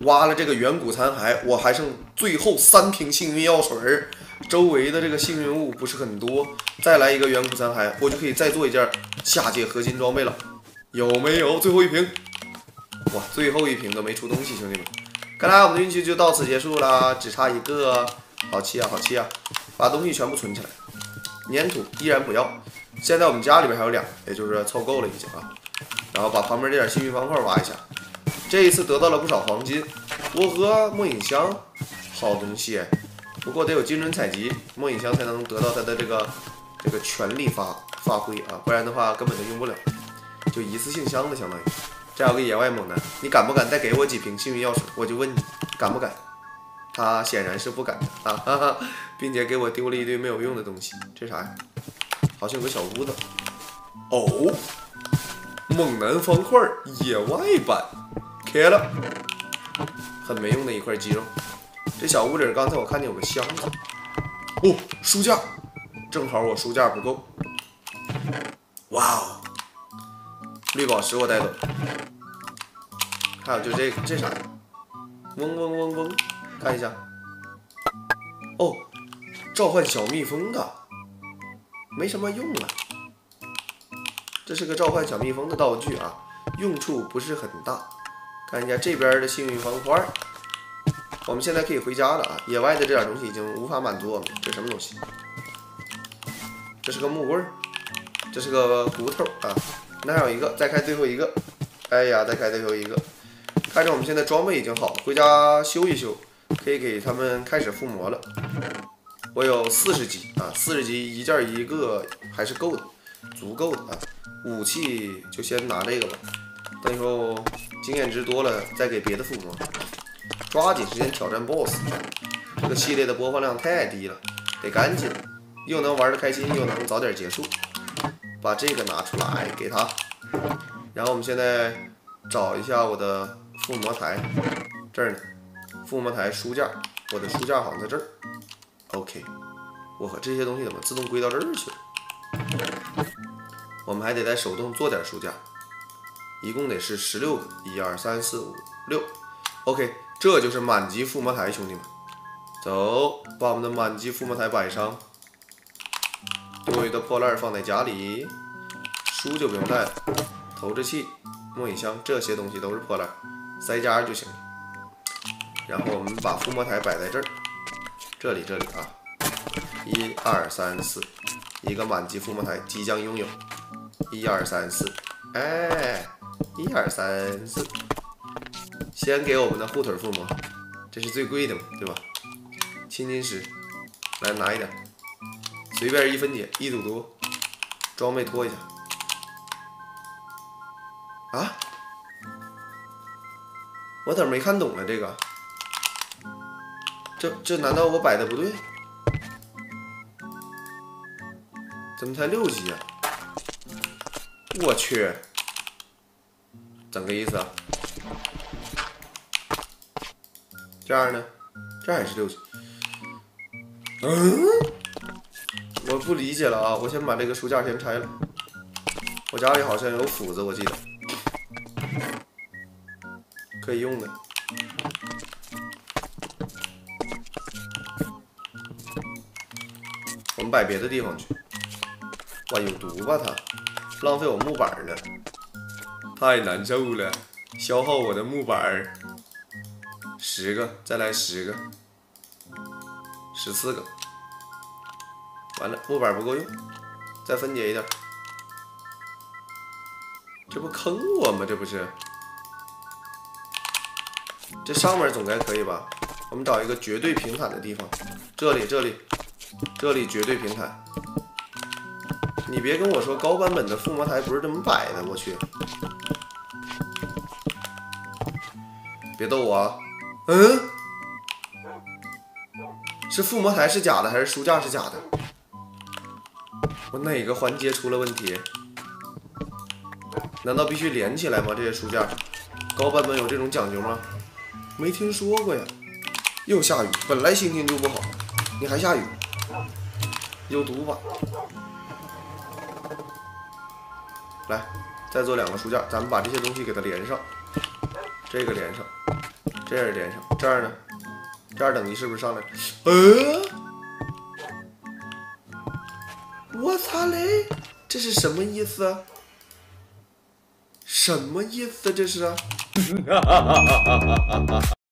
挖了这个远古残骸，我还剩最后三瓶幸运药水儿，周围的这个幸运物不是很多，再来一个远古残骸，我就可以再做一件下界核心装备了。有没有？最后一瓶，哇，最后一瓶都没出东西，兄弟们，看来我们的运气就到此结束了，只差一个，好气啊，好气啊！把东西全部存起来，粘土依然不要。现在我们家里边还有俩，也就是凑够了已经啊。然后把旁边这点幸运方块挖一下。这一次得到了不少黄金，我和末影香，好东西。不过得有精准采集，末影香才能得到它的这个这个全力发发挥啊，不然的话根本就用不了，就一次性箱子相当于。这有个野外猛男，你敢不敢再给我几瓶幸运药水？我就问你，敢不敢？他显然是不敢的啊，哈哈，并且给我丢了一堆没有用的东西。这啥呀？好像有个小屋子。哦，猛男方块野外版。开了，很没用的一块肌肉。这小屋里刚才我看见有个箱子，哦，书架，正好我书架不够。哇哦，绿宝石我带走。还有就这，这啥？嗡嗡嗡嗡，看一下。哦，召唤小蜜蜂的，没什么用啊。这是个召唤小蜜蜂的道具啊，用处不是很大。看一下这边的幸运方块，我们现在可以回家了啊！野外的这点东西已经无法满足我们。这什么东西？这是个木棍，这是个骨头啊！那还有一个，再开最后一个。哎呀，再开最后一个。看着我们现在装备已经好，回家修一修，可以给他们开始附魔了。我有四十级啊，四十级一件一个还是够的，足够的啊！武器就先拿这个吧，等以后。经验值多了，再给别的附魔。抓紧时间挑战 BOSS。这个系列的播放量太低了，得赶紧，又能玩的开心，又能早点结束。把这个拿出来给他。然后我们现在找一下我的附魔台，这儿呢。附魔台书架，我的书架好像在这儿。OK，我靠这些东西怎么自动归到这儿去了？我们还得再手动做点书架。一共得是十六个，一二三四五六，OK，这就是满级附魔台，兄弟们，走，把我们的满级附魔台摆上。多余的破烂放在家里，书就不用带了。投掷器、末影箱这些东西都是破烂，塞家就行。然后我们把附魔台摆在这儿，这里这里啊，一二三四，一个满级附魔台即将拥有，一二三四，哎。一二三四，先给我们的护腿附魔，这是最贵的嘛，对吧？青金石，来拿一点，随便一分解，一组毒，装备拖一下。啊？我咋没看懂啊？这个，这这难道我摆的不对？怎么才六级啊？我去！整个意思啊？这样呢？这还是六十？嗯？我不理解了啊！我先把这个书架先拆了。我家里好像有斧子，我记得可以用的。我们摆别的地方去。哇，有毒吧它？浪费我木板了。太难受了，消耗我的木板儿，十个，再来十个，十四个，完了，木板不够用，再分解一点，这不坑我吗？这不是，这上面总该可以吧？我们找一个绝对平坦的地方，这里，这里，这里绝对平坦。你别跟我说高版本的附魔台不是这么摆的，我去。别逗我啊！嗯，是附魔台是假的还是书架是假的？我哪个环节出了问题？难道必须连起来吗？这些书架，高版本有这种讲究吗？没听说过呀！又下雨，本来心情就不好，你还下雨，有毒吧？来，再做两个书架，咱们把这些东西给它连上。这个连上，这样连上，这儿呢？这儿等级是不是上来了？呃，我擦嘞，这是什么意思？什么意思？这是？